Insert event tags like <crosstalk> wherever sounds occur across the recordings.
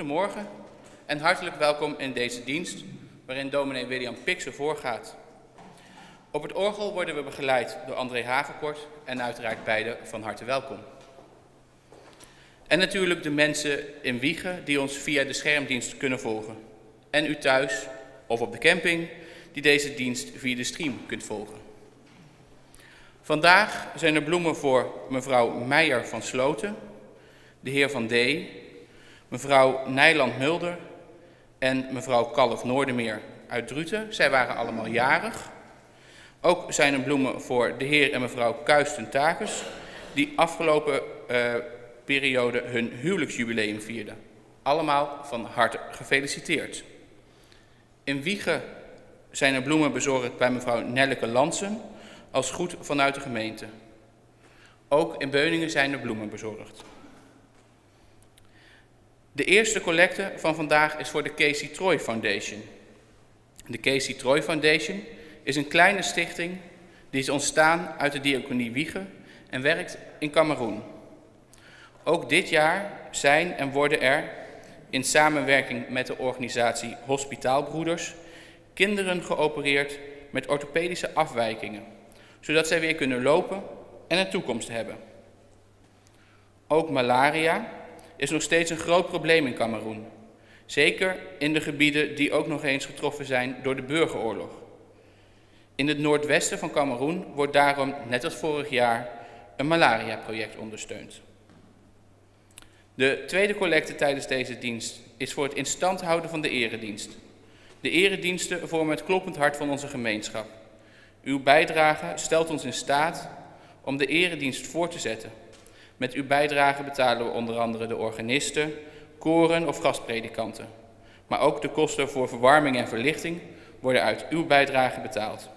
Goedemorgen en hartelijk welkom in deze dienst waarin dominee William Pixen voorgaat. Op het orgel worden we begeleid door André Havenkort en uiteraard beide van harte welkom. En natuurlijk de mensen in Wiegen die ons via de schermdienst kunnen volgen. En u thuis of op de camping die deze dienst via de stream kunt volgen. Vandaag zijn er bloemen voor mevrouw Meijer van Sloten, de heer Van D, mevrouw Nijland Mulder en mevrouw Kalf Noordermeer uit Druten. Zij waren allemaal jarig. Ook zijn er bloemen voor de heer en mevrouw Kuisten-Takers, die afgelopen uh, periode hun huwelijksjubileum vierden. Allemaal van harte gefeliciteerd. In Wiegen zijn er bloemen bezorgd bij mevrouw Nelleke Lansen, als goed vanuit de gemeente. Ook in Beuningen zijn er bloemen bezorgd. De eerste collecte van vandaag is voor de Casey Troy Foundation. De Casey Troy Foundation is een kleine stichting die is ontstaan uit de diaconie Wiegen en werkt in Cameroen. Ook dit jaar zijn en worden er in samenwerking met de organisatie Hospitaalbroeders kinderen geopereerd met orthopedische afwijkingen, zodat zij weer kunnen lopen en een toekomst hebben. Ook malaria is nog steeds een groot probleem in Cameroen, zeker in de gebieden die ook nog eens getroffen zijn door de burgeroorlog. In het noordwesten van Cameroen wordt daarom, net als vorig jaar, een malaria-project ondersteund. De tweede collecte tijdens deze dienst is voor het instand houden van de eredienst. De erediensten vormen het kloppend hart van onze gemeenschap. Uw bijdrage stelt ons in staat om de eredienst voor te zetten. Met uw bijdrage betalen we onder andere de organisten, koren of gastpredikanten. Maar ook de kosten voor verwarming en verlichting worden uit uw bijdrage betaald.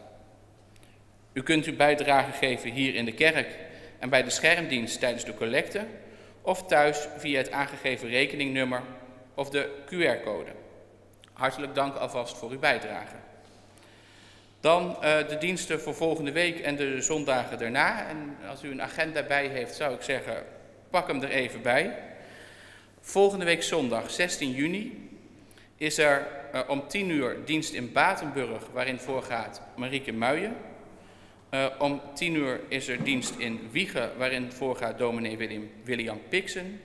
U kunt uw bijdrage geven hier in de kerk en bij de schermdienst tijdens de collecte of thuis via het aangegeven rekeningnummer of de QR-code. Hartelijk dank alvast voor uw bijdrage. Dan uh, de diensten voor volgende week en de zondagen daarna. En als u een agenda bij heeft, zou ik zeggen, pak hem er even bij. Volgende week zondag, 16 juni, is er uh, om 10 uur dienst in Batenburg, waarin voorgaat Marieke Muijen. Uh, om 10 uur is er dienst in Wiegen, waarin voorgaat dominee William, William Pixen.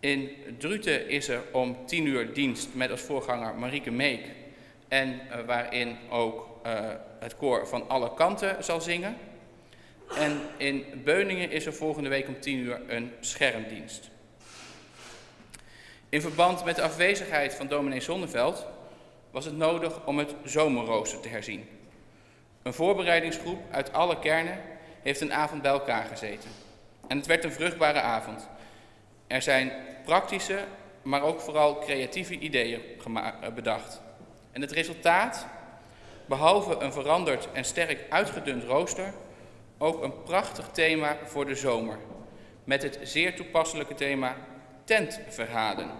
In Druten is er om 10 uur dienst met als voorganger Marieke Meek. En uh, waarin ook uh, het koor van alle kanten zal zingen. En in Beuningen is er volgende week om 10 uur een schermdienst. In verband met de afwezigheid van dominee Zonneveld was het nodig om het zomerrooster te herzien. Een voorbereidingsgroep uit alle kernen heeft een avond bij elkaar gezeten. En het werd een vruchtbare avond. Er zijn praktische, maar ook vooral creatieve ideeën eh, bedacht. En het resultaat, behalve een veranderd en sterk uitgedund rooster, ook een prachtig thema voor de zomer. Met het zeer toepasselijke thema tentverhalen.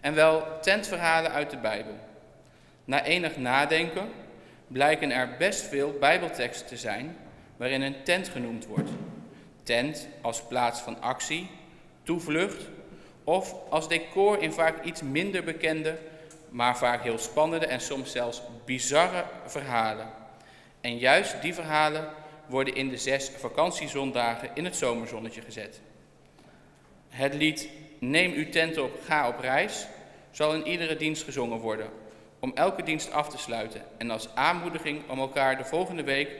En wel tentverhalen uit de Bijbel. Na enig nadenken blijken er best veel Bijbelteksten te zijn waarin een tent genoemd wordt. Tent als plaats van actie, toevlucht of als decor in vaak iets minder bekende, maar vaak heel spannende en soms zelfs bizarre verhalen. En juist die verhalen worden in de zes vakantiezondagen in het zomerzonnetje gezet. Het lied Neem uw tent op, ga op reis zal in iedere dienst gezongen worden om elke dienst af te sluiten en als aanmoediging om elkaar de volgende week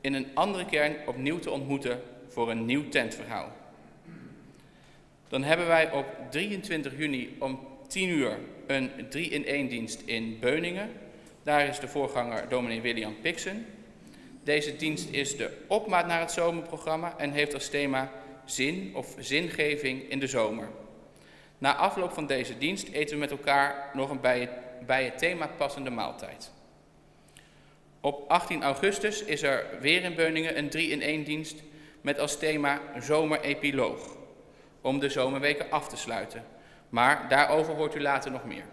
in een andere kern opnieuw te ontmoeten voor een nieuw tentverhaal. Dan hebben wij op 23 juni om 10 uur een 3-in-1 dienst in Beuningen. Daar is de voorganger dominee William Pixen. Deze dienst is de opmaat naar het zomerprogramma en heeft als thema zin of zingeving in de zomer. Na afloop van deze dienst eten we met elkaar nog een bij bij het thema passende maaltijd. Op 18 augustus is er weer in Beuningen een 3-in-1 dienst met als thema zomerepiloog, om de zomerweken af te sluiten. Maar daarover hoort u later nog meer.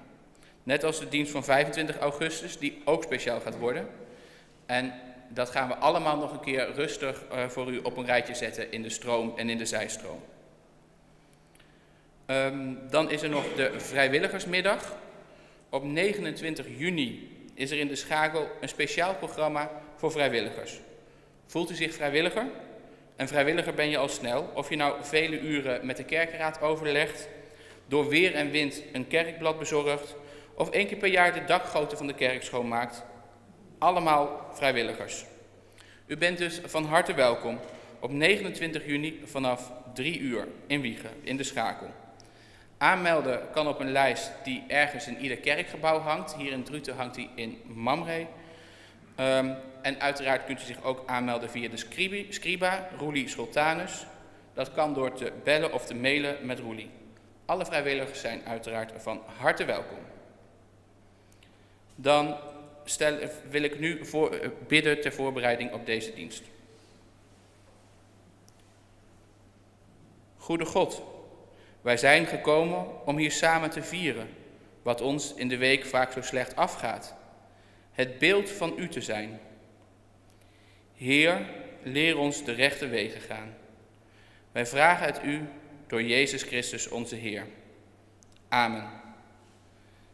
Net als de dienst van 25 augustus, die ook speciaal gaat worden. En dat gaan we allemaal nog een keer rustig uh, voor u op een rijtje zetten in de stroom en in de zijstroom. Ehm, dan is er nog de vrijwilligersmiddag. Op 29 juni is er in de schakel een speciaal programma voor vrijwilligers. Voelt u zich vrijwilliger? Een vrijwilliger ben je al snel, of je nou vele uren met de kerkenraad overlegt, door weer en wind een kerkblad bezorgt, of één keer per jaar de dakgoten van de kerk schoonmaakt. Allemaal vrijwilligers. U bent dus van harte welkom op 29 juni vanaf 3 uur in Wiegen, in de Schakel. Aanmelden kan op een lijst die ergens in ieder kerkgebouw hangt. Hier in Druten hangt die in Mamre. Um, en uiteraard kunt u zich ook aanmelden via de Scriba, Roelie Sultanus. Dat kan door te bellen of te mailen met Roelie. Alle vrijwilligers zijn uiteraard van harte welkom. Dan stel, wil ik nu voor, eh, bidden ter voorbereiding op deze dienst. Goede God, wij zijn gekomen om hier samen te vieren, wat ons in de week vaak zo slecht afgaat. Het beeld van U te zijn. Heer, leer ons de rechte wegen gaan. Wij vragen het U door Jezus Christus onze Heer. Amen.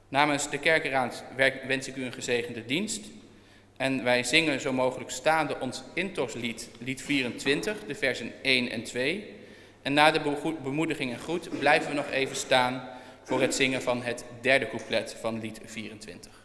Namens de kerkenraad wens ik u een gezegende dienst. En wij zingen zo mogelijk staande ons intoslied, lied 24, de versen 1 en 2. En na de bemoediging en groet blijven we nog even staan voor het zingen van het derde couplet van lied 24.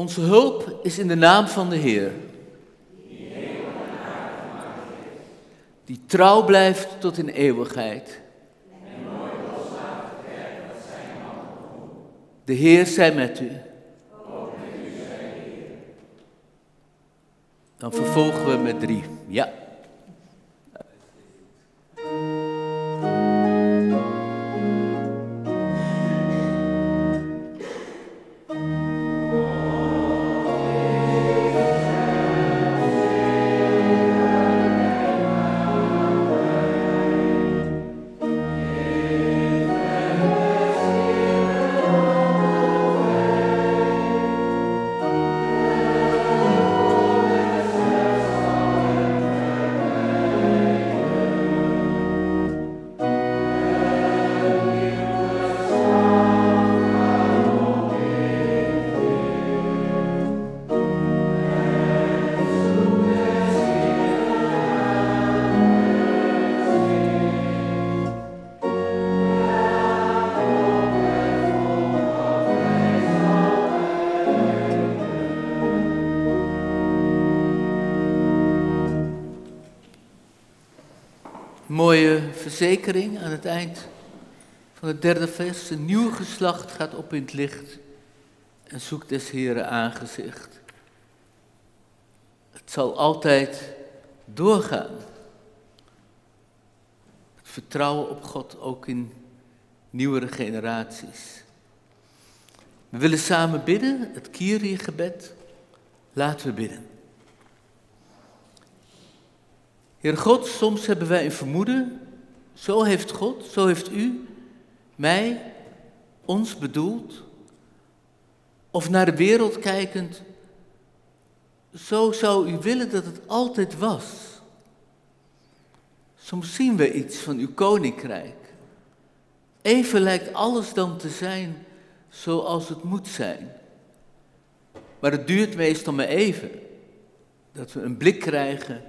Onze hulp is in de naam van de Heer. Die trouw blijft tot in eeuwigheid. De Heer zij met u. Dan vervolgen we met drie. Ja. Verzekering aan het eind van het derde vers. Een nieuw geslacht gaat op in het licht en zoekt des Heren aangezicht. Het zal altijd doorgaan. Het vertrouwen op God ook in nieuwere generaties. We willen samen bidden, het Kyrie-gebed. Laten we bidden. Heer God, soms hebben wij een vermoeden, zo heeft God, zo heeft u mij, ons bedoeld, of naar de wereld kijkend, zo zou u willen dat het altijd was. Soms zien we iets van uw koninkrijk. Even lijkt alles dan te zijn zoals het moet zijn. Maar het duurt meestal maar even dat we een blik krijgen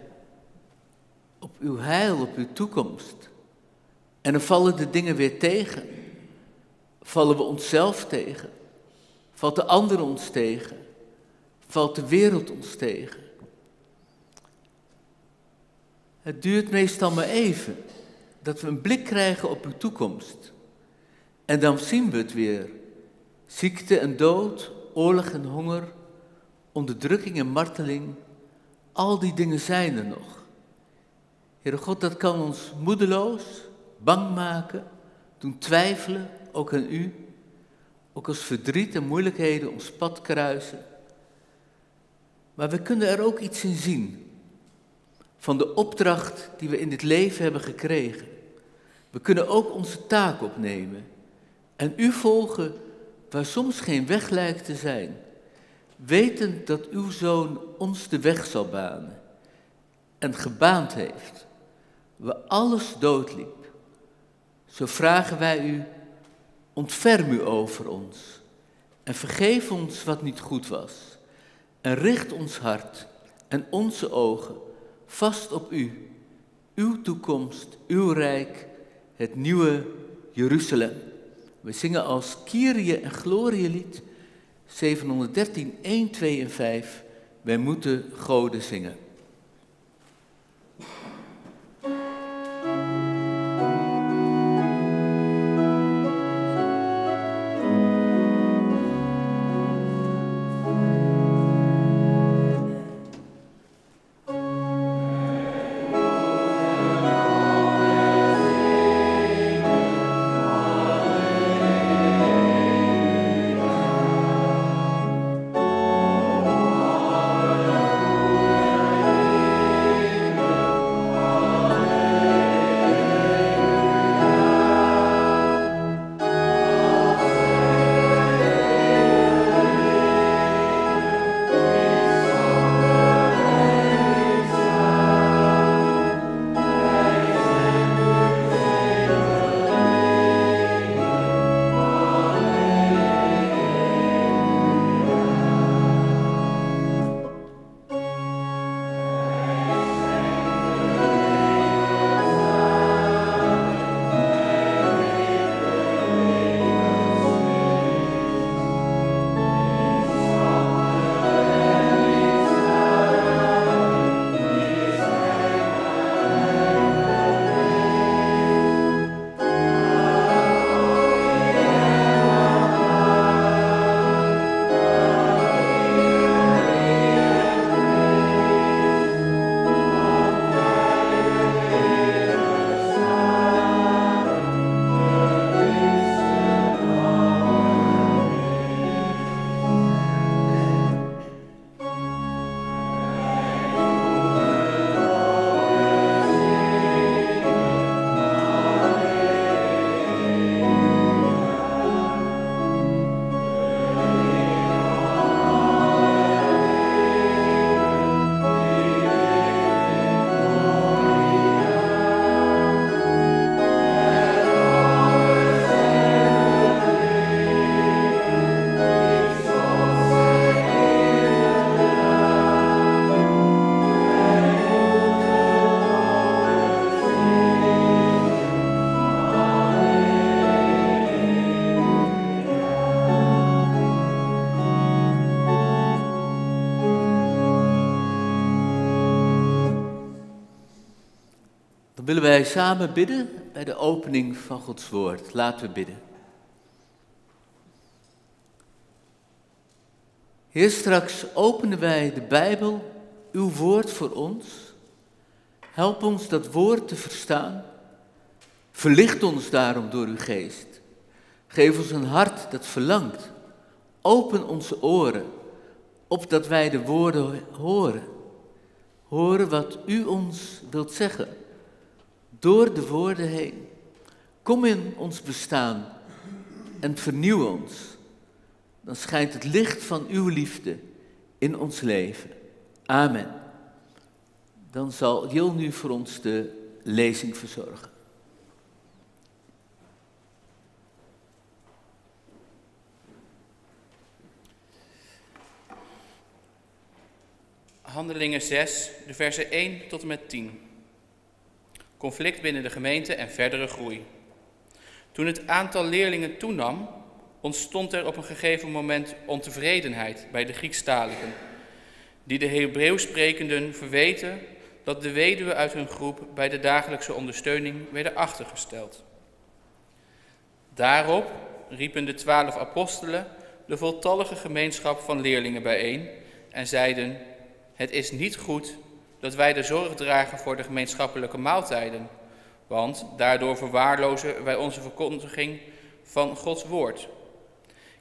op uw heil, op uw toekomst. En dan vallen de dingen weer tegen. Vallen we onszelf tegen. Valt de ander ons tegen. Valt de wereld ons tegen. Het duurt meestal maar even dat we een blik krijgen op uw toekomst. En dan zien we het weer. Ziekte en dood, oorlog en honger, onderdrukking en marteling, al die dingen zijn er nog. Heere God, dat kan ons moedeloos, bang maken, doen twijfelen, ook aan u. Ook als verdriet en moeilijkheden ons pad kruisen. Maar we kunnen er ook iets in zien van de opdracht die we in dit leven hebben gekregen. We kunnen ook onze taak opnemen en u volgen waar soms geen weg lijkt te zijn, wetend dat uw zoon ons de weg zal banen en gebaand heeft, we alles doodliep. Zo vragen wij u, ontferm u over ons en vergeef ons wat niet goed was en richt ons hart en onze ogen vast op u, uw toekomst, uw rijk, het nieuwe Jeruzalem. We zingen als Kyrie en Glorie lied 713, 1, 2 en 5. Wij moeten goden zingen. Willen wij samen bidden bij de opening van Gods Woord. Laten we bidden. Heer, straks openen wij de Bijbel, uw woord voor ons. Help ons dat woord te verstaan. Verlicht ons daarom door uw geest. Geef ons een hart dat verlangt. Open onze oren, opdat wij de woorden horen. Horen wat u ons wilt zeggen, door de woorden heen. Kom in ons bestaan en vernieuw ons. Dan schijnt het licht van uw liefde in ons leven. Amen. Dan zal Jil nu voor ons de lezing verzorgen. Handelingen 6, de versen 1 tot en met 10. Conflict binnen de gemeente en verdere groei. Toen het aantal leerlingen toenam, ontstond er op een gegeven moment ontevredenheid bij de Griekstaligen, die de Hebreeuws sprekenden verweten dat de weduwen uit hun groep bij de dagelijkse ondersteuning werden achtergesteld. Daarop riepen de twaalf apostelen de voltallige gemeenschap van leerlingen bijeen en zeiden: Het is niet goed dat wij de zorg dragen voor de gemeenschappelijke maaltijden, want daardoor verwaarlozen wij onze verkondiging van Gods woord.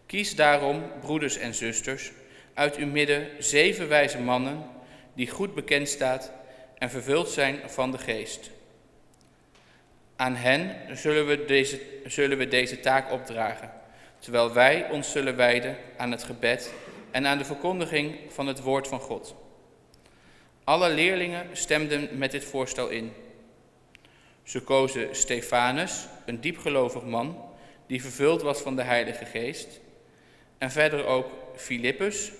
Kies daarom, broeders en zusters, uit uw midden zeven wijze mannen die goed bekend staat en vervuld zijn van de geest. Aan hen zullen we deze, zullen we deze taak opdragen, terwijl wij ons zullen wijden aan het gebed en aan de verkondiging van het woord van God. Alle leerlingen stemden met dit voorstel in. Ze kozen Stefanus, een diepgelovig man, die vervuld was van de Heilige Geest, en verder ook Filippus,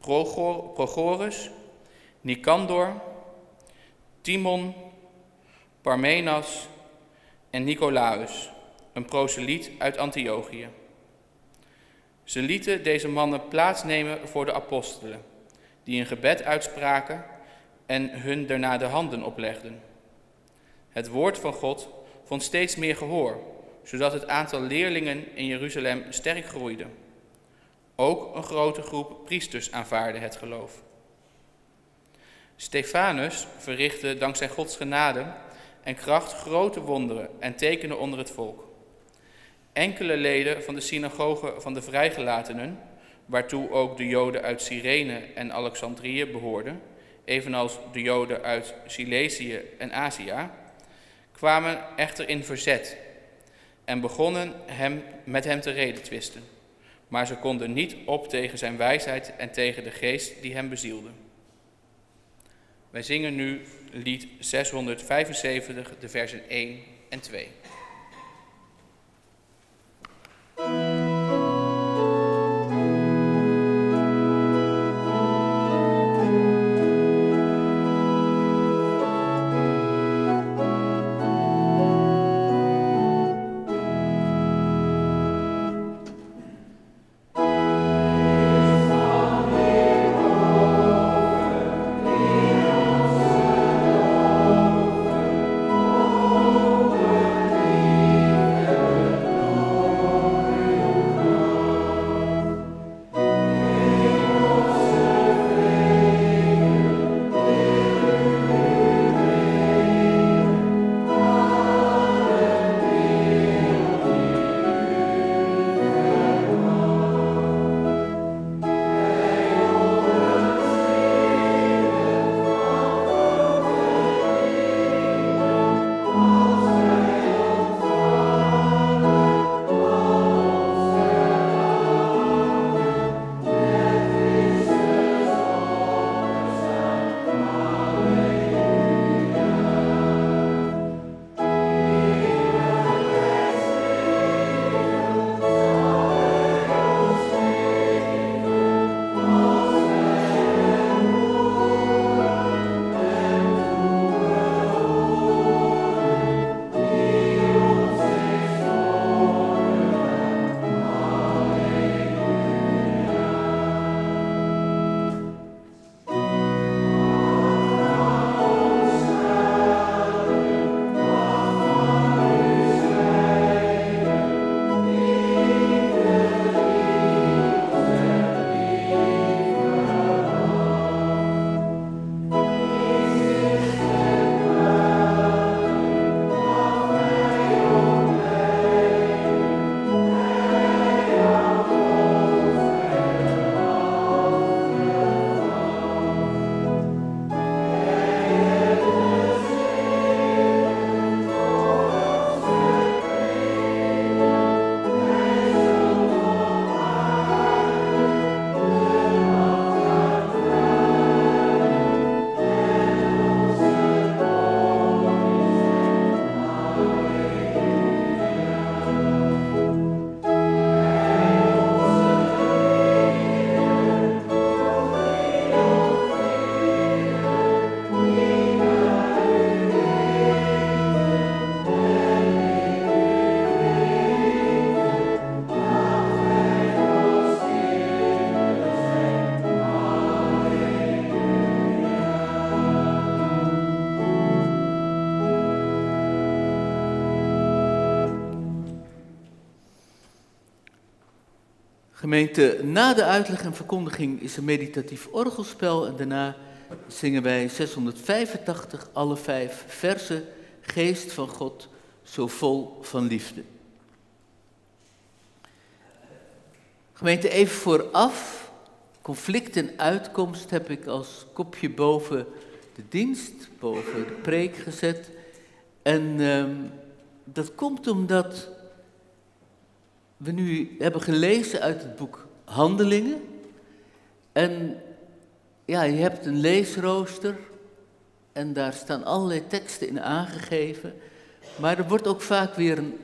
Prochorus, Nicandor, Timon, Parmenas en Nicolaus, een proseliet uit Antiochië. Ze lieten deze mannen plaatsnemen voor de apostelen, die een gebed uitspraken en hun daarna de handen oplegden. Het woord van God vond steeds meer gehoor, zodat het aantal leerlingen in Jeruzalem sterk groeide. Ook een grote groep priesters aanvaarde het geloof. Stefanus verrichtte dankzij Gods genade en kracht grote wonderen en tekenen onder het volk. Enkele leden van de synagoge van de vrijgelatenen, waartoe ook de Joden uit Cyrene en Alexandrië behoorden, evenals de Joden uit Silesië en Azië, kwamen echter in verzet en begonnen hem, met hem te redetwisten. Maar ze konden niet op tegen zijn wijsheid en tegen de geest die hem bezielde. Wij zingen nu lied 675, de versen 1 en 2. Gemeente, na de uitleg en verkondiging is een meditatief orgelspel en daarna zingen wij 685, alle vijf versen, Geest van God, zo vol van liefde. Gemeente, even vooraf, conflict en uitkomst heb ik als kopje boven de dienst, boven de preek gezet. En ehm, dat komt omdat we nu hebben gelezen uit het boek Handelingen. En ja, je hebt een leesrooster en daar staan allerlei teksten in aangegeven. Maar er wordt ook vaak weer een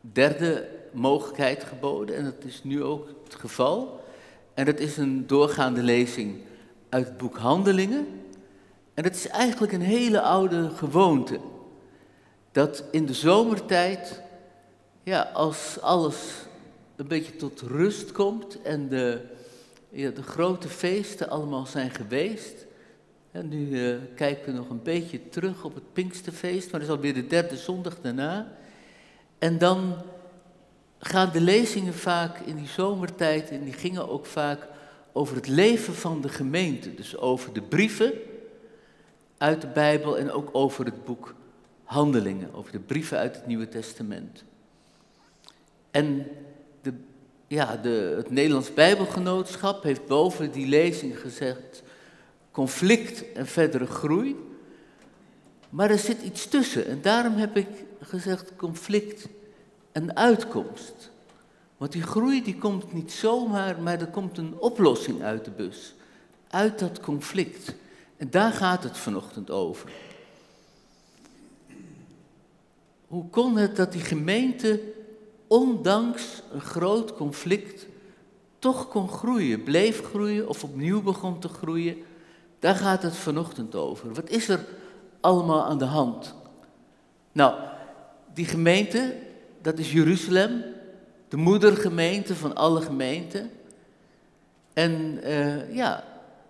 derde mogelijkheid geboden en dat is nu ook het geval. En dat is een doorgaande lezing uit het boek Handelingen. En dat is eigenlijk een hele oude gewoonte. Dat in de zomertijd, ja, als alles een beetje tot rust komt en de, de grote feesten allemaal zijn geweest. Nu uh, kijken we nog een beetje terug op het Pinksterfeest, maar dat is alweer de derde zondag daarna. En dan gaan de lezingen vaak in die zomertijd, en die gingen ook vaak over het leven van de gemeente. Dus over de brieven uit de Bijbel en ook over het boek Handelingen, over de brieven uit het Nieuwe Testament. En de, ja, de, het Nederlands Bijbelgenootschap heeft boven die lezing gezegd conflict en verdere groei. Maar er zit iets tussen en daarom heb ik gezegd conflict en uitkomst. Want die groei die komt niet zomaar, maar er komt een oplossing uit de bus. Uit dat conflict. En daar gaat het vanochtend over. Hoe kon het dat die gemeente, ondanks een groot conflict, toch kon groeien, bleef groeien of opnieuw begon te groeien? Daar gaat het vanochtend over. Wat is er allemaal aan de hand? Nou, die gemeente, dat is Jeruzalem, de moedergemeente van alle gemeenten. En uh, ja,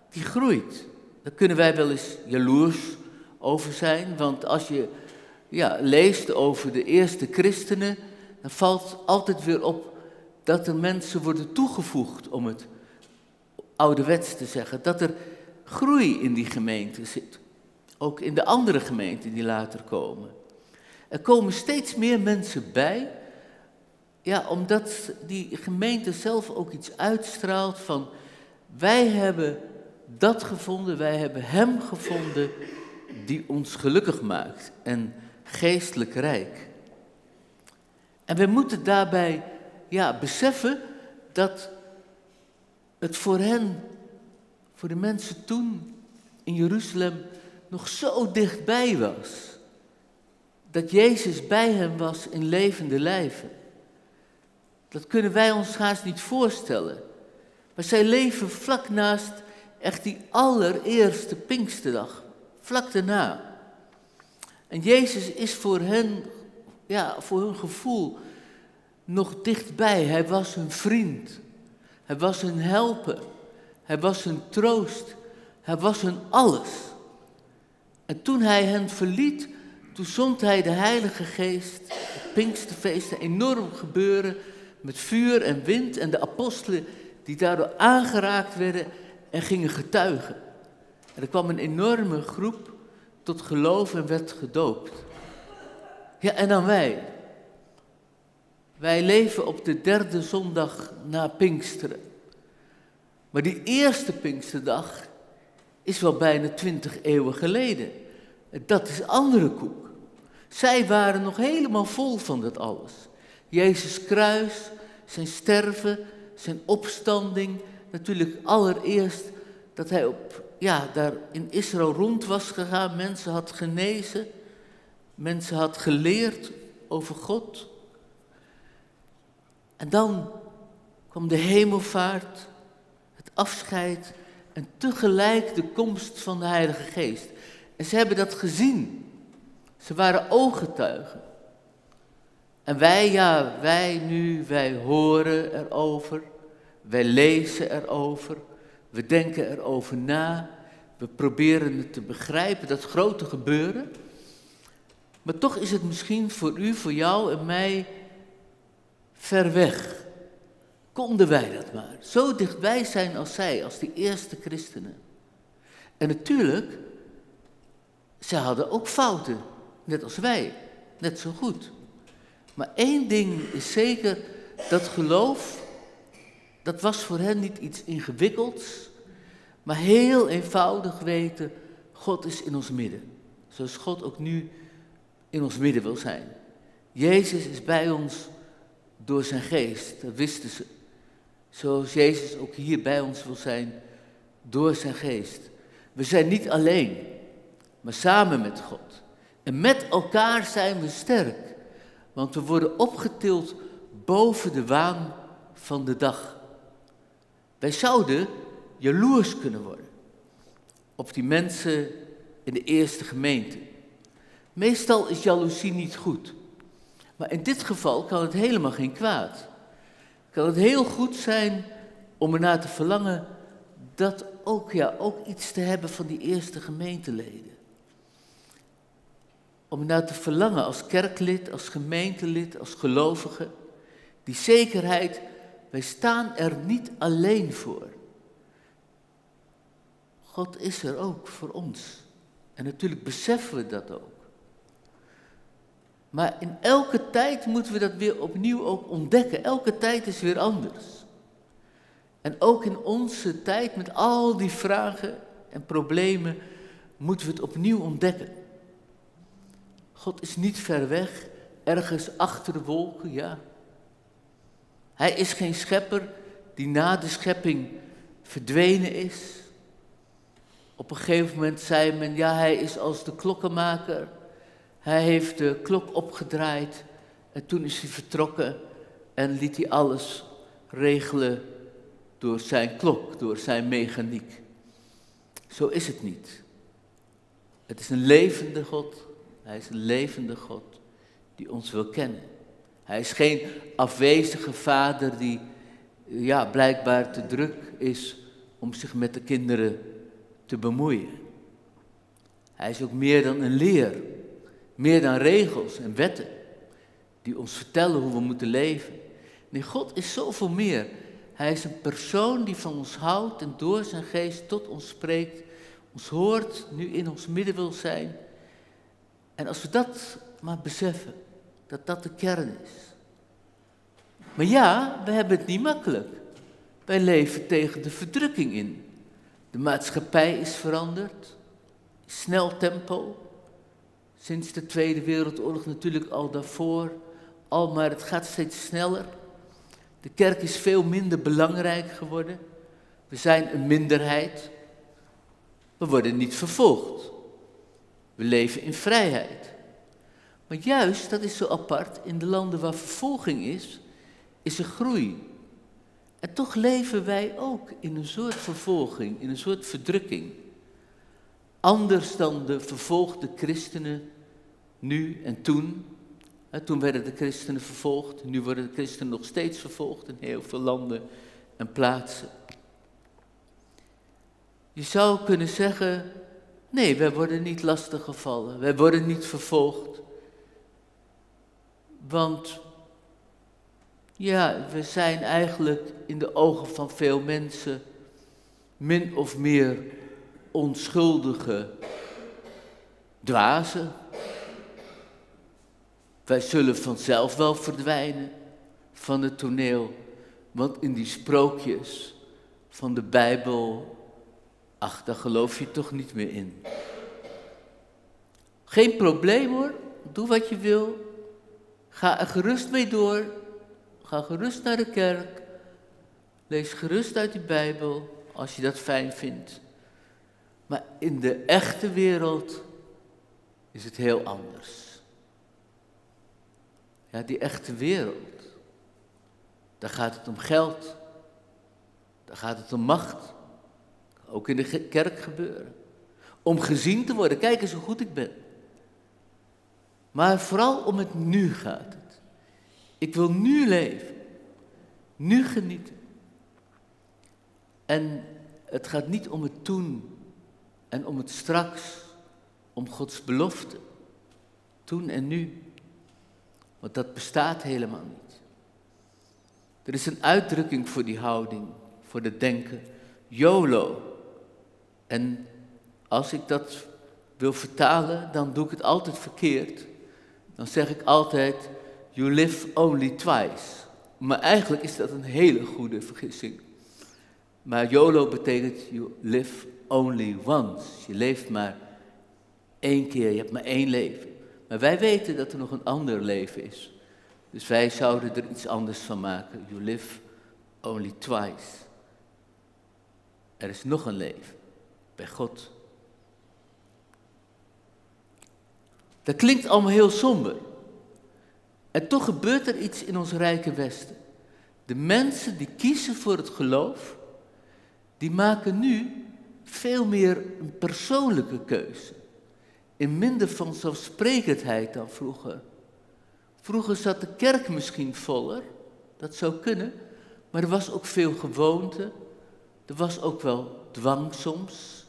die groeit. Daar kunnen wij wel eens jaloers over zijn, want als je ja, leest over de eerste christenen, dan valt altijd weer op dat er mensen worden toegevoegd, om het ouderwets te zeggen. Dat er groei in die gemeente zit. Ook in de andere gemeenten die later komen. Er komen steeds meer mensen bij, ja, omdat die gemeente zelf ook iets uitstraalt van wij hebben dat gevonden, wij hebben Hem gevonden die ons gelukkig maakt en geestelijk rijk. En we moeten daarbij ja, beseffen dat het voor hen, voor de mensen toen in Jeruzalem, nog zo dichtbij was. Dat Jezus bij hem was in levende lijven. Dat kunnen wij ons haast niet voorstellen. Maar zij leven vlak naast echt die allereerste Pinksterdag, vlak daarna. En Jezus is voor hen, ja, voor hun gevoel nog dichtbij. Hij was hun vriend. Hij was hun helper. Hij was hun troost. Hij was hun alles. En toen hij hen verliet, toen zond hij de Heilige Geest, het Pinksterfeest, een enorm gebeuren met vuur en wind en de apostelen die daardoor aangeraakt werden en gingen getuigen. En er kwam een enorme groep tot geloof en werd gedoopt. Ja, en dan wij. Wij leven op de derde zondag na Pinksteren. Maar die eerste Pinksterdag is wel bijna twintig eeuwen geleden. Dat is andere koek. Zij waren nog helemaal vol van dat alles. Jezus kruis, zijn sterven, zijn opstanding, natuurlijk allereerst dat hij op, ja, daar in Israël rond was gegaan, mensen had genezen, mensen had geleerd over God. En dan kwam de hemelvaart, het afscheid en tegelijk de komst van de Heilige Geest. En ze hebben dat gezien. Ze waren ooggetuigen. En wij, ja, wij nu, wij horen erover. Wij lezen erover, we denken erover na, we proberen het te begrijpen, dat grote gebeuren. Maar toch is het misschien voor u, voor jou en mij ver weg. konden wij dat maar. Zo dichtbij zijn als zij, als die eerste christenen. En natuurlijk, ze hadden ook fouten, net als wij, net zo goed. Maar één ding is zeker, dat geloof, dat was voor hen niet iets ingewikkelds, maar heel eenvoudig weten, God is in ons midden. Zoals God ook nu in ons midden wil zijn. Jezus is bij ons door zijn geest, dat wisten ze. Zoals Jezus ook hier bij ons wil zijn door zijn geest. We zijn niet alleen, maar samen met God. En met elkaar zijn we sterk, want we worden opgetild boven de waan van de dag. Wij zouden jaloers kunnen worden op die mensen in de eerste gemeente. Meestal is jaloezie niet goed, maar in dit geval kan het helemaal geen kwaad. Kan het heel goed zijn om ernaar te verlangen dat ook, ja, ook iets te hebben van die eerste gemeenteleden. Om ernaar te verlangen als kerklid, als gemeentelid, als gelovige. Die zekerheid, wij staan er niet alleen voor. God is er ook voor ons. En natuurlijk beseffen we dat ook. Maar in elke tijd moeten we dat weer opnieuw ook ontdekken. Elke tijd is weer anders. En ook in onze tijd met al die vragen en problemen moeten we het opnieuw ontdekken. God is niet ver weg, ergens achter de wolken, ja. Hij is geen schepper die na de schepping verdwenen is. Op een gegeven moment zei men, ja, hij is als de klokkenmaker. Hij heeft de klok opgedraaid en toen is hij vertrokken en liet hij alles regelen door zijn klok, door zijn mechaniek. Zo is het niet. Het is een levende God. Hij is een levende God die ons wil kennen. Hij is geen afwezige vader die ja, blijkbaar te druk is om zich met de kinderen te bemoeien. Hij is ook meer dan een leer, meer dan regels en wetten die ons vertellen hoe we moeten leven. Nee, God is zoveel meer. Hij is een persoon die van ons houdt en door zijn geest tot ons spreekt, ons hoort, nu in ons midden wil zijn. En als we dat maar beseffen, dat dat de kern is. Maar ja, we hebben het niet makkelijk. Wij leven tegen de verdrukking in. De maatschappij is veranderd, snel tempo. Sinds de Tweede Wereldoorlog natuurlijk al daarvoor, al maar het gaat steeds sneller. De kerk is veel minder belangrijk geworden. We zijn een minderheid. We worden niet vervolgd. We leven in vrijheid. Maar juist, dat is zo apart, in de landen waar vervolging is, is er groei. En toch leven wij ook in een soort vervolging, in een soort verdrukking. Anders dan de vervolgde christenen nu en toen. Toen werden de christenen vervolgd, nu worden de christenen nog steeds vervolgd in heel veel landen en plaatsen. Je zou kunnen zeggen, nee, wij worden niet lastiggevallen, wij worden niet vervolgd. Want ja, we zijn eigenlijk in de ogen van veel mensen min of meer onschuldige dwazen. Wij zullen vanzelf wel verdwijnen van het toneel, want in die sprookjes van de Bijbel, ach, daar geloof je toch niet meer in. Geen probleem hoor, doe wat je wil, ga er gerust mee door, Ga gerust naar de kerk. Lees gerust uit die Bijbel als je dat fijn vindt. Maar in de echte wereld is het heel anders. Ja, die echte wereld. Daar gaat het om geld. Daar gaat het om macht. Ook in de kerk gebeuren. Om gezien te worden. Kijk eens hoe goed ik ben. Maar vooral om het nu gaat het. Ik wil nu leven. Nu genieten. En het gaat niet om het toen en om het straks, om Gods belofte. Toen en nu. Want dat bestaat helemaal niet. Er is een uitdrukking voor die houding, voor het denken. YOLO. En als ik dat wil vertalen, dan doe ik het altijd verkeerd. Dan zeg ik altijd, you live only twice. Maar eigenlijk is dat een hele goede vergissing. Maar YOLO betekent you live only once. Je leeft maar één keer, je hebt maar één leven. Maar wij weten dat er nog een ander leven is. Dus wij zouden er iets anders van maken. You live only twice. Er is nog een leven bij God. Dat klinkt allemaal heel somber. En toch gebeurt er iets in ons rijke Westen. De mensen die kiezen voor het geloof, die maken nu veel meer een persoonlijke keuze. In minder van zelfsprekendheid dan vroeger. Vroeger zat de kerk misschien voller, dat zou kunnen, maar er was ook veel gewoonte. Er was ook wel dwang soms.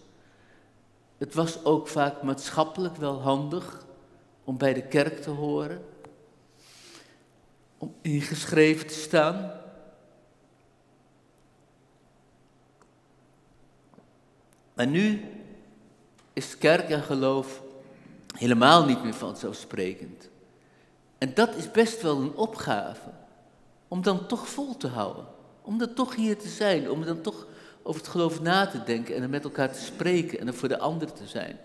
Het was ook vaak maatschappelijk wel handig om bij de kerk te horen, om ingeschreven te staan. Maar nu is kerk en geloof helemaal niet meer vanzelfsprekend. En dat is best wel een opgave, om dan toch vol te houden. Om dan toch hier te zijn, om dan toch over het geloof na te denken en er met elkaar te spreken en er voor de ander te zijn.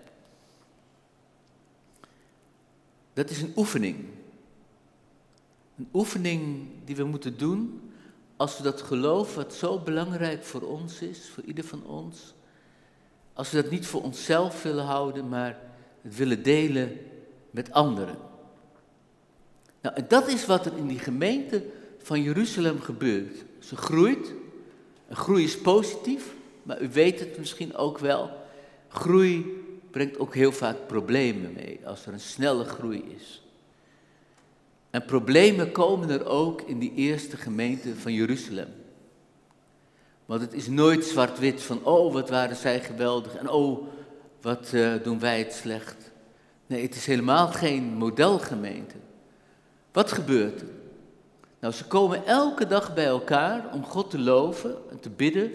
Dat is een oefening. Een oefening die we moeten doen als we dat geloof, wat zo belangrijk voor ons is, voor ieder van ons, als we dat niet voor onszelf willen houden, maar het willen delen met anderen. Nou, en dat is wat er in die gemeente van Jeruzalem gebeurt. Ze groeit. En groei is positief, maar u weet het misschien ook wel. Groei brengt ook heel vaak problemen mee als er een snelle groei is. En problemen komen er ook in die eerste gemeente van Jeruzalem. Want het is nooit zwart-wit van, oh wat waren zij geweldig en oh wat uh, doen wij het slecht. Nee, het is helemaal geen modelgemeente. Wat gebeurt er? Nou, ze komen elke dag bij elkaar om God te loven en te bidden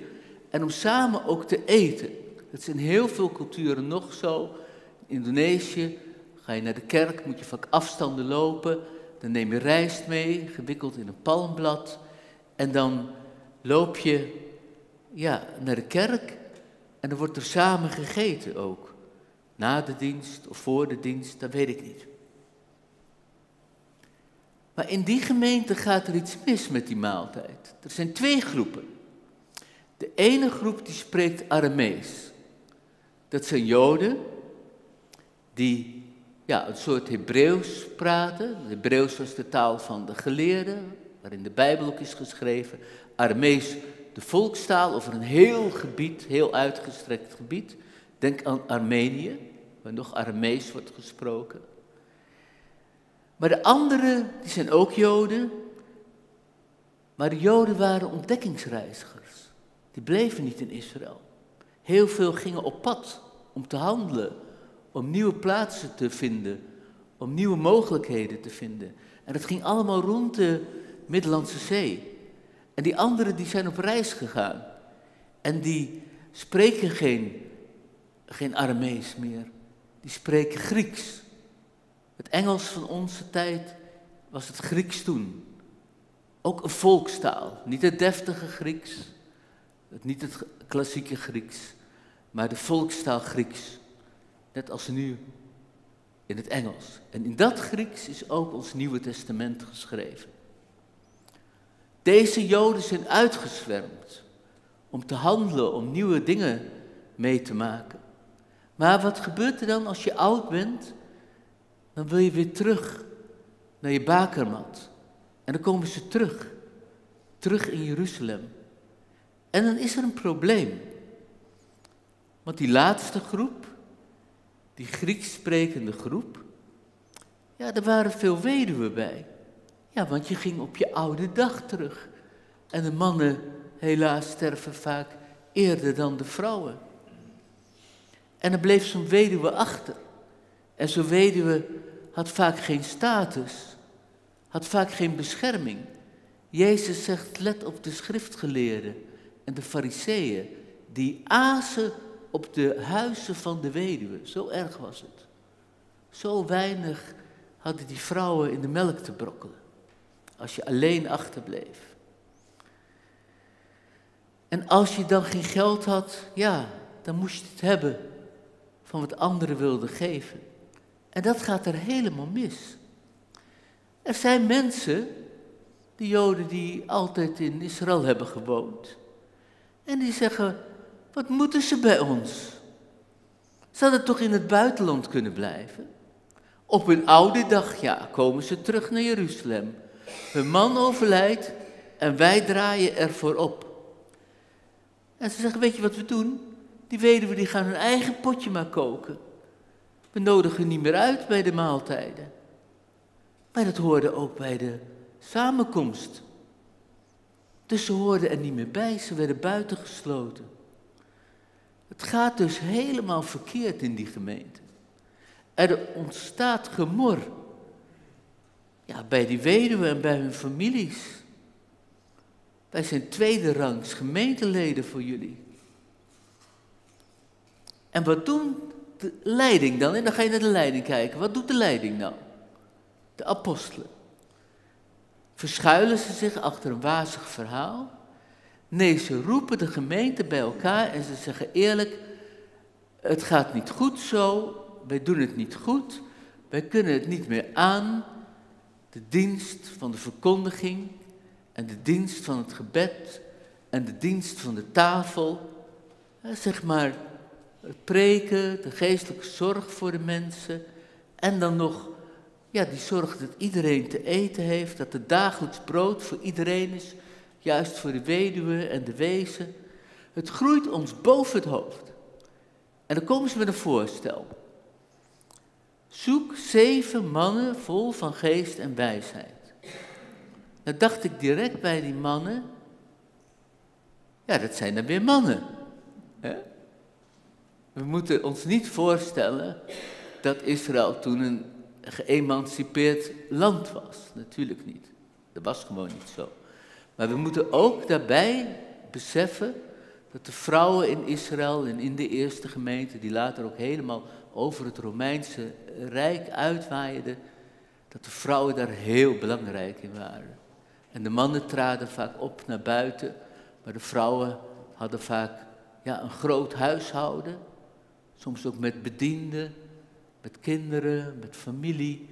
en om samen ook te eten. Dat is in heel veel culturen nog zo. In Indonesië ga je naar de kerk, moet je vaak afstanden lopen. Dan neem je rijst mee, gewikkeld in een palmblad. En dan loop je ja, naar de kerk en dan wordt er samen gegeten ook. Na de dienst of voor de dienst, dat weet ik niet. Maar in die gemeente gaat er iets mis met die maaltijd. Er zijn twee groepen. De ene groep die spreekt Aramees. Dat zijn Joden die ja, een soort Hebreeuws praten. Hebreeuws was de taal van de geleerden, waarin de Bijbel ook is geschreven. Aramees de volkstaal over een heel gebied, heel uitgestrekt gebied. Denk aan Armenië, waar nog Aramees wordt gesproken. Maar de anderen, die zijn ook Joden. Maar de Joden waren ontdekkingsreizigers. Die bleven niet in Israël. Heel veel gingen op pad om te handelen, om nieuwe plaatsen te vinden, om nieuwe mogelijkheden te vinden. En dat ging allemaal rond de Middellandse Zee. En die anderen die zijn op reis gegaan. En die spreken geen, geen Aramees meer. Die spreken Grieks. Het Engels van onze tijd was het Grieks toen. Ook een volkstaal. Niet het deftige Grieks. Niet het klassieke Grieks. Maar de volkstaal Grieks. Net als nu in het Engels. En in dat Grieks is ook ons Nieuwe Testament geschreven. Deze Joden zijn uitgezwermd om te handelen, om nieuwe dingen mee te maken. Maar wat gebeurt er dan als je oud bent? Dan wil je weer terug naar je bakermat. En dan komen ze terug, terug in Jeruzalem. En dan is er een probleem. Want die laatste groep, die Grieks sprekende groep, ja, er waren veel weduwen bij. Ja, want je ging op je oude dag terug. En de mannen, helaas, sterven vaak eerder dan de vrouwen. En er bleef zo'n weduwe achter. En zo'n weduwe had vaak geen status, had vaak geen bescherming. Jezus zegt, let op de schriftgeleerden en de fariseeën, die azen op de huizen van de weduwe. Zo erg was het. Zo weinig hadden die vrouwen in de melk te brokkelen. Als je alleen achterbleef. En als je dan geen geld had, ja, dan moest je het hebben van wat anderen wilden geven. En dat gaat er helemaal mis. Er zijn mensen, de Joden die altijd in Israël hebben gewoond, en die zeggen, wat moeten ze bij ons? Ze hadden toch in het buitenland kunnen blijven? Op hun oude dag, ja, komen ze terug naar Jeruzalem. Hun man overlijdt en wij draaien ervoor op. En ze zeggen, weet je wat we doen? Die weduwen die gaan hun eigen potje maar koken. We nodigen niet meer uit bij de maaltijden. Maar dat hoorde ook bij de samenkomst. Dus ze hoorden er niet meer bij, ze werden buitengesloten. Het gaat dus helemaal verkeerd in die gemeente. Er ontstaat gemor. Ja, bij die weduwen en bij hun families. Wij zijn tweede rangs gemeenteleden voor jullie. En wat doen de leiding dan? En dan ga je naar de leiding kijken. Wat doet de leiding nou? De apostelen. Verschuilen ze zich achter een wazig verhaal? Nee, ze roepen de gemeente bij elkaar en ze zeggen eerlijk: het gaat niet goed zo, wij doen het niet goed, wij kunnen het niet meer aan. De dienst van de verkondiging en de dienst van het gebed en de dienst van de tafel, zeg maar het preken, de geestelijke zorg voor de mensen en dan nog ja, die zorg dat iedereen te eten heeft, dat er dagelijks brood voor iedereen is, juist voor de weduwe en de wezen. Het groeit ons boven het hoofd. En dan komen ze met een voorstel. Zoek zeven mannen vol van geest en wijsheid. Dan dacht ik direct bij die mannen, ja, dat zijn dan weer mannen. Hè? We moeten ons niet voorstellen dat Israël toen een geëmancipeerd land was. Natuurlijk niet. Dat was gewoon niet zo. Maar we moeten ook daarbij beseffen dat de vrouwen in Israël en in de eerste gemeente, die later ook helemaal over het Romeinse Rijk uitwaaiden, dat de vrouwen daar heel belangrijk in waren. En de mannen traden vaak op naar buiten, maar de vrouwen hadden vaak ja, een groot huishouden, soms ook met bedienden, met kinderen, met familie.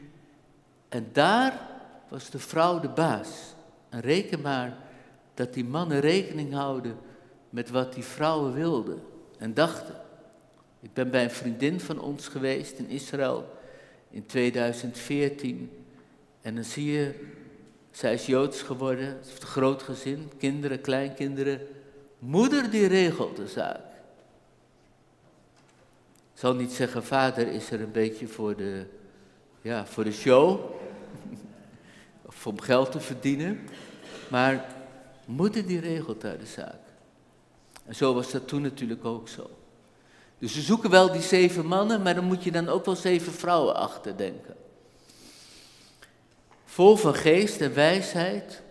En daar was de vrouw de baas. En reken maar dat die mannen rekening houden met wat die vrouwen wilden en dachten. Ik ben bij een vriendin van ons geweest in Israël in 2014. En dan zie je, zij is Joods geworden, groot gezin, kinderen, kleinkinderen. Moeder die regelt de zaak. Ik zal niet zeggen, vader is er een beetje voor de, ja, voor de show. <laughs> of om geld te verdienen. Maar moeder die regelt daar de zaak. En zo was dat toen natuurlijk ook zo. Dus ze zoeken wel die zeven mannen, maar dan moet je dan ook wel zeven vrouwen achter denken. Vol van geest en wijsheid.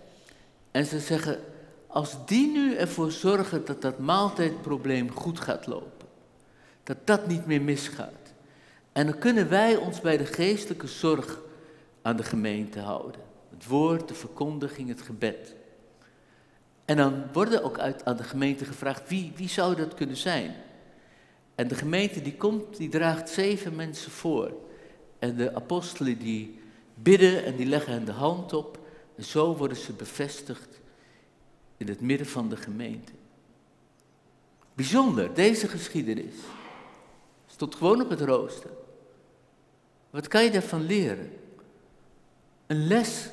En ze zeggen, als die nu ervoor zorgen dat dat maaltijdprobleem goed gaat lopen dat dat niet meer misgaat. En dan kunnen wij ons bij de geestelijke zorg aan de gemeente houden. Het woord, de verkondiging, het gebed. En dan worden ook uit, aan de gemeente gevraagd, wie, wie zou dat kunnen zijn? En de gemeente die komt, die draagt zeven mensen voor. En de apostelen die bidden en die leggen hen de hand op. En zo worden ze bevestigd in het midden van de gemeente. Bijzonder, deze geschiedenis. Stond gewoon op het rooster. Wat kan je daarvan leren? Een les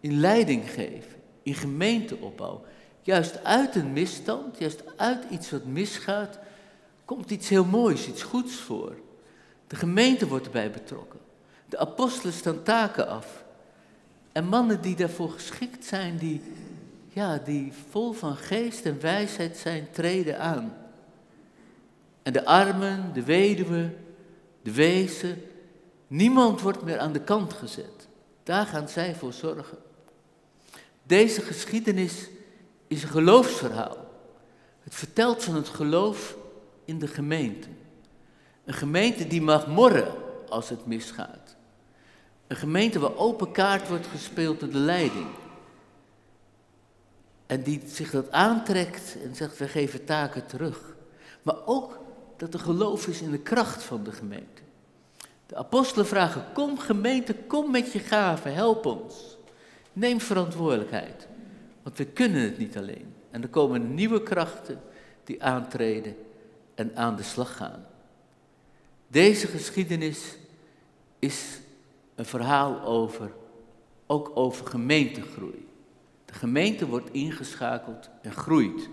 in leiding geven, in gemeenteopbouw. Juist uit een misstand, juist uit iets wat misgaat, komt iets heel moois, iets goeds voor. De gemeente wordt erbij betrokken. De apostelen staan taken af. En mannen die daarvoor geschikt zijn, die, ja, die vol van geest en wijsheid zijn, treden aan. En de armen, de weduwe, de wezen, niemand wordt meer aan de kant gezet. Daar gaan zij voor zorgen. Deze geschiedenis is een geloofsverhaal. Het vertelt van het geloof in de gemeente. Een gemeente die mag morren als het misgaat. Een gemeente waar open kaart wordt gespeeld door de leiding. En die zich dat aantrekt en zegt, we geven taken terug. Maar ook dat er geloof is in de kracht van de gemeente. De apostelen vragen, kom gemeente, kom met je gaven, help ons. Neem verantwoordelijkheid, want we kunnen het niet alleen. En er komen nieuwe krachten die aantreden en aan de slag gaan. Deze geschiedenis is een verhaal over, ook over gemeentegroei. De gemeente wordt ingeschakeld en groeit.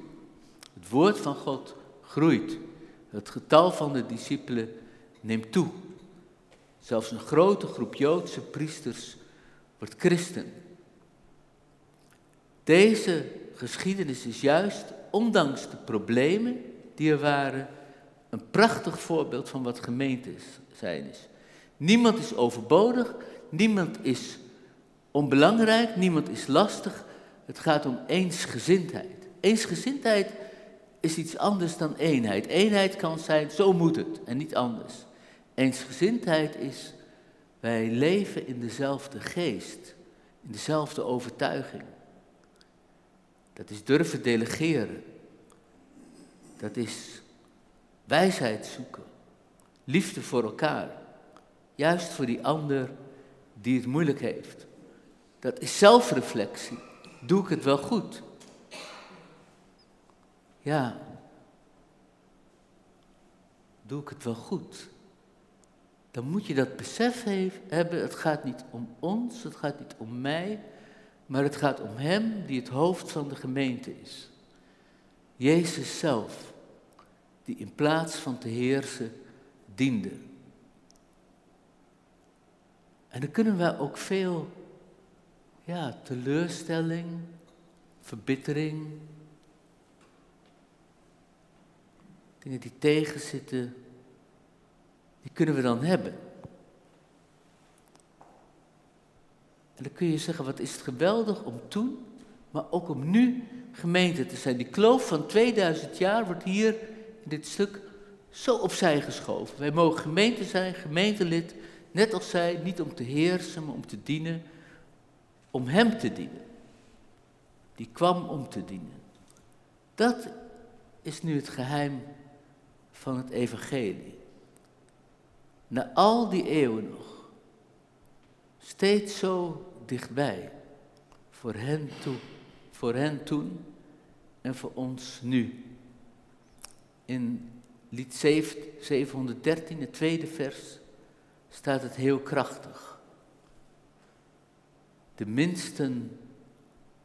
Het woord van God groeit. Het getal van de discipelen neemt toe. Zelfs een grote groep Joodse priesters wordt christen. Deze geschiedenis is juist, ondanks de problemen die er waren, een prachtig voorbeeld van wat gemeentes zijn is. Niemand is overbodig, niemand is onbelangrijk, niemand is lastig. Het gaat om eensgezindheid. Eensgezindheid is iets anders dan eenheid. Eenheid kan zijn, zo moet het en niet anders. Eensgezindheid is, wij leven in dezelfde geest, in dezelfde overtuiging. Dat is durven delegeren. Dat is wijsheid zoeken. Liefde voor elkaar. Juist voor die ander die het moeilijk heeft. Dat is zelfreflectie. Doe ik het wel goed? Ja. Doe ik het wel goed? Dan moet je dat besef hebben, het gaat niet om ons, het gaat niet om mij, maar het gaat om Hem die het hoofd van de gemeente is. Jezus zelf, die in plaats van te heersen diende. En dan kunnen we ook veel ja, teleurstelling, verbittering, dingen die tegenzitten, die kunnen we dan hebben. En dan kun je zeggen, wat is het geweldig om toen, maar ook om nu gemeente te zijn. Die kloof van 2000 jaar wordt hier dit stuk zo opzij geschoven. Wij mogen gemeente zijn, gemeentelid, net als zij, niet om te heersen, maar om te dienen, om Hem te dienen. Die kwam om te dienen. Dat is nu het geheim van het evangelie. Na al die eeuwen nog, steeds zo dichtbij, voor hen, toe, voor hen toen en voor ons nu. In lied 713, het tweede vers, staat het heel krachtig. De minsten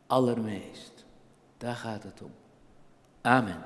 allermeest. Daar gaat het om. Amen.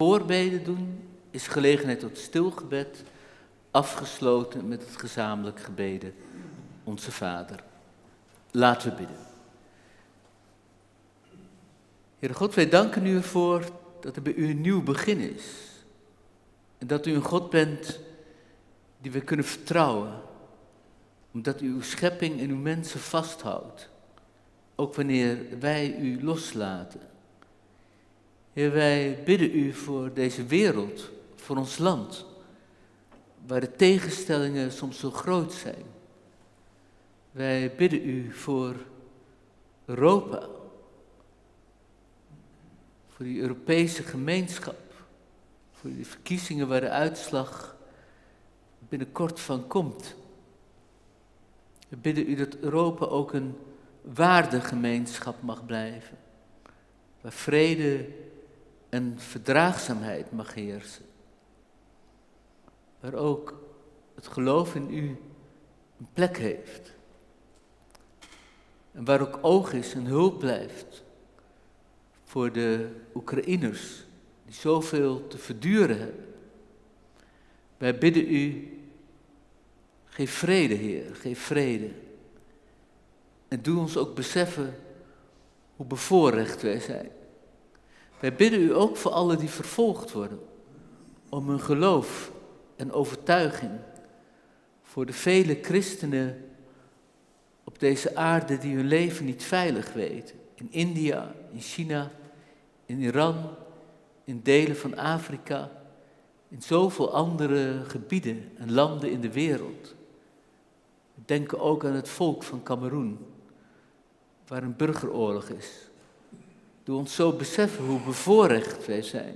Voorbeden doen, is gelegenheid tot stilgebed, afgesloten met het gezamenlijk gebeden, Onze Vader. Laten we bidden. Heere God, wij danken u ervoor dat er bij u een nieuw begin is. En dat u een God bent die we kunnen vertrouwen. Omdat u uw schepping en uw mensen vasthoudt. Ook wanneer wij u loslaten. Wij bidden u voor deze wereld, voor ons land, waar de tegenstellingen soms zo groot zijn. Wij bidden u voor Europa, voor die Europese gemeenschap, voor die verkiezingen waar de uitslag binnenkort van komt. We bidden u dat Europa ook een waardegemeenschap mag blijven, waar vrede en verdraagzaamheid mag heersen, waar ook het geloof in u een plek heeft. En waar ook oog is en hulp blijft voor de Oekraïners die zoveel te verduren hebben. Wij bidden u, geef vrede, Heer, geef vrede. En doe ons ook beseffen hoe bevoorrecht wij zijn. Wij bidden u ook voor allen die vervolgd worden, om hun geloof en overtuiging, voor de vele christenen op deze aarde die hun leven niet veilig weten, in India, in China, in Iran, in delen van Afrika, in zoveel andere gebieden en landen in de wereld. We denken ook aan het volk van Cameroen, waar een burgeroorlog is. Doe ons zo beseffen hoe bevoorrecht wij zijn.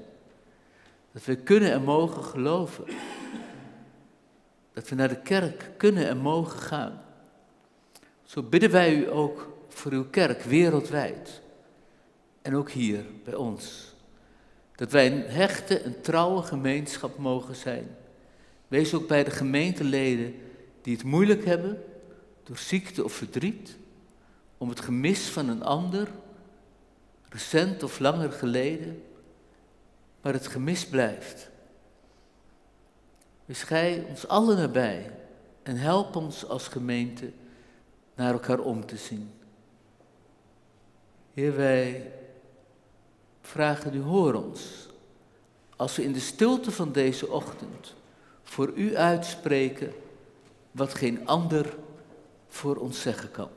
Dat we kunnen en mogen geloven. Dat we naar de kerk kunnen en mogen gaan. Zo bidden wij u ook voor uw kerk wereldwijd. En ook hier bij ons. Dat wij een hechte en trouwe gemeenschap mogen zijn. Wees ook bij de gemeenteleden die het moeilijk hebben door ziekte of verdriet, om het gemis van een ander, recent of langer geleden, maar het gemis blijft. Wees gij ons allen nabij en help ons als gemeente naar elkaar om te zien. Heer, wij vragen u, hoor ons, als we in de stilte van deze ochtend voor u uitspreken wat geen ander voor ons zeggen kan.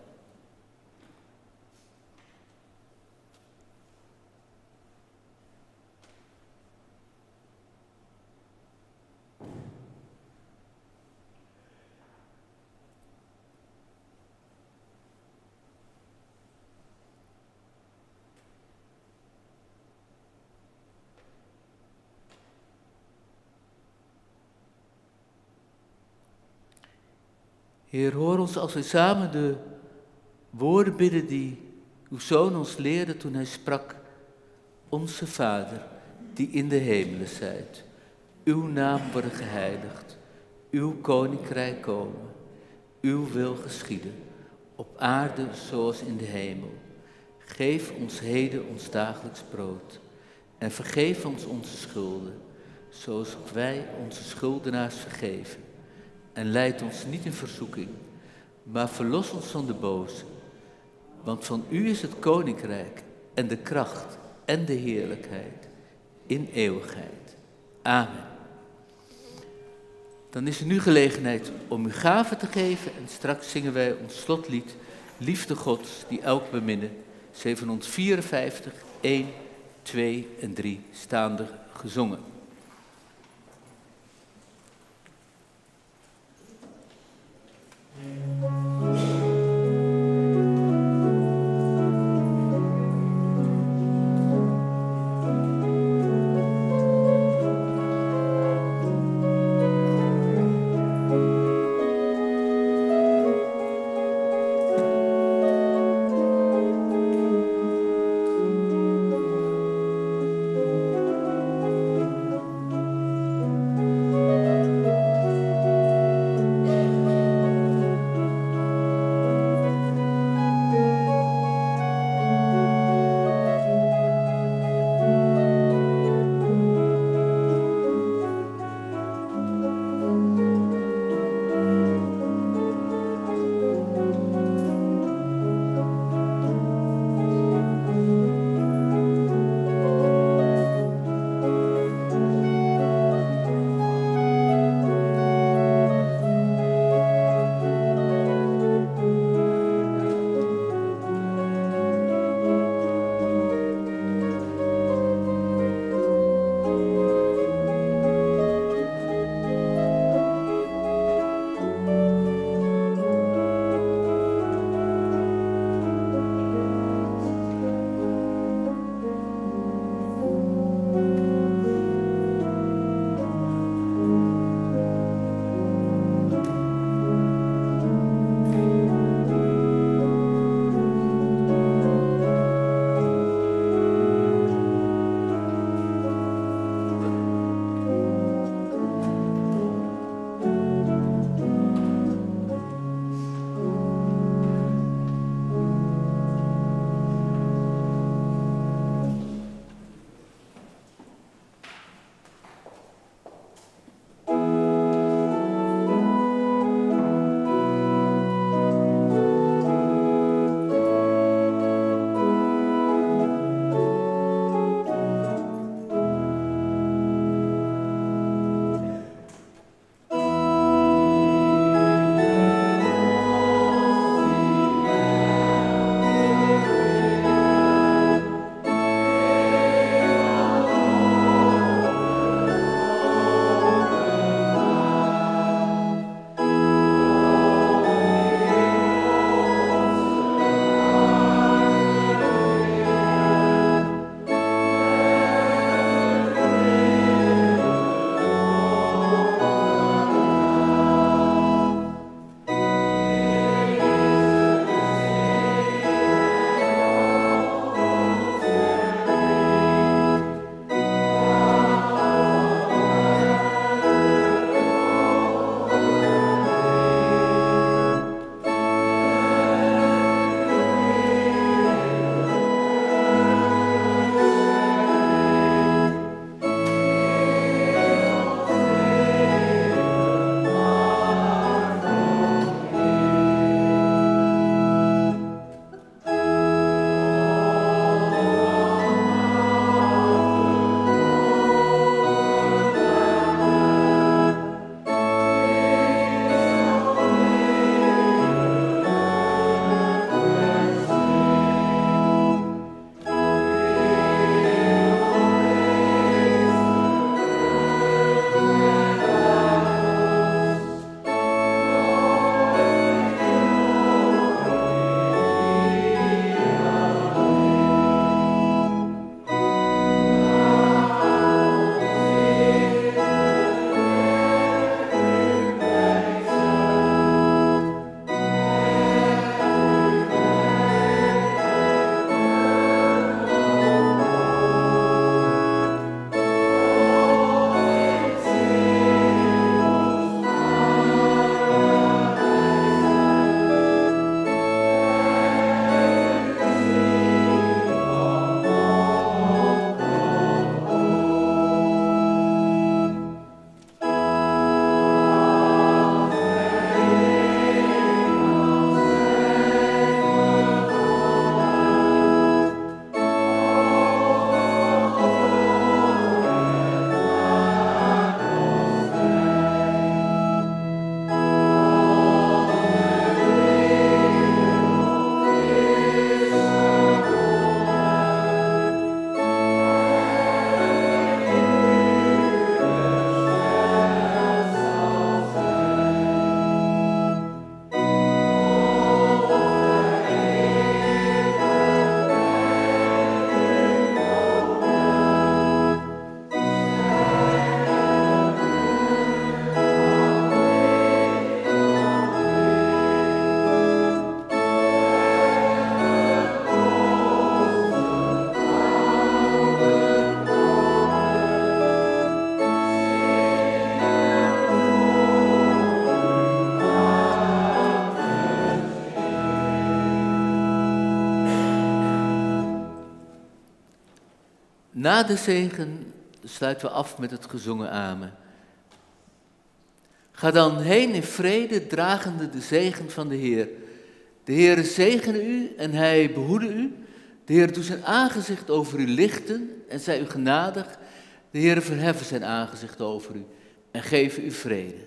Heer, hoor ons als we samen de woorden bidden die uw zoon ons leerde toen hij sprak. Onze Vader, die in de hemelen zijt, uw naam worden geheiligd, uw koninkrijk komen, uw wil geschieden, op aarde zoals in de hemel. Geef ons heden ons dagelijks brood en vergeef ons onze schulden, zoals ook wij onze schuldenaars vergeven en leid ons niet in verzoeking, maar verlos ons van de boze. Want van u is het koninkrijk en de kracht en de heerlijkheid in eeuwigheid. Amen. Dan is er nu gelegenheid om u gaven te geven en straks zingen wij ons slotlied Liefde Gods die elk beminnen. 754, 1, 2 en 3 staande gezongen. Na de zegen sluiten we af met het gezongen amen. Ga dan heen in vrede, dragende de zegen van de Heer. De Heer zegene u en hij behoede u. De Heer doet zijn aangezicht over u lichten en zij u genadig. De Heer verheffen zijn aangezicht over u en geven u vrede.